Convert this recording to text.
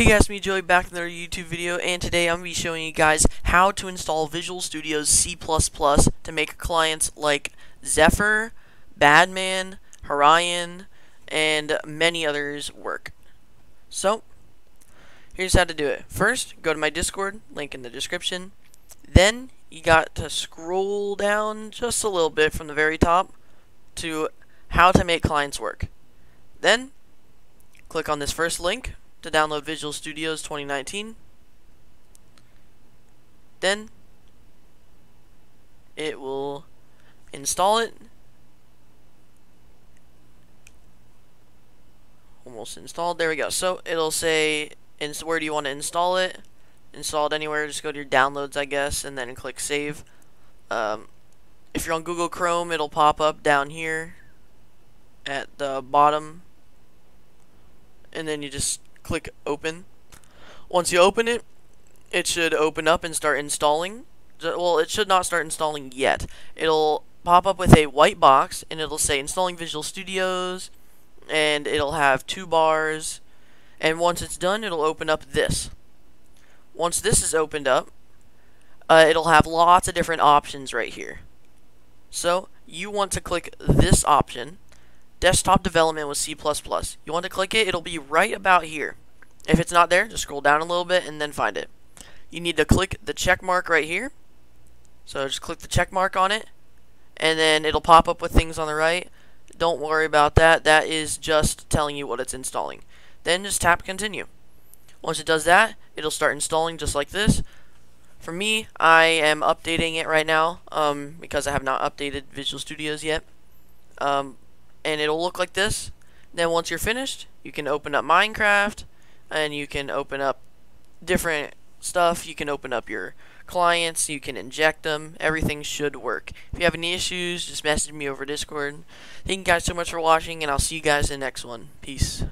Hey guys, me Joey back in another YouTube video and today I'm going to be showing you guys how to install Visual Studio's C++ to make clients like Zephyr, Badman, Horion, and many others work. So, here's how to do it. First, go to my Discord, link in the description. Then, you got to scroll down just a little bit from the very top to how to make clients work. Then, click on this first link to download Visual Studios 2019. Then it will install it. Almost installed. There we go. So it'll say where do you want to install it. Install it anywhere. Just go to your downloads, I guess, and then click save. Um, if you're on Google Chrome, it'll pop up down here at the bottom and then you just click open. Once you open it, it should open up and start installing. Well, it should not start installing yet. It'll pop up with a white box and it'll say installing Visual Studios and it'll have two bars and once it's done it'll open up this. Once this is opened up, uh, it'll have lots of different options right here. So you want to click this option Desktop development with C++. You want to click it, it'll be right about here. If it's not there, just scroll down a little bit and then find it. You need to click the check mark right here. So just click the check mark on it, and then it'll pop up with things on the right. Don't worry about that. That is just telling you what it's installing. Then just tap continue. Once it does that, it'll start installing just like this. For me, I am updating it right now um, because I have not updated Visual Studios yet. Um, and it'll look like this. Then once you're finished, you can open up Minecraft and you can open up different stuff. You can open up your clients, you can inject them. Everything should work. If you have any issues, just message me over Discord. Thank you guys so much for watching, and I'll see you guys in the next one. Peace.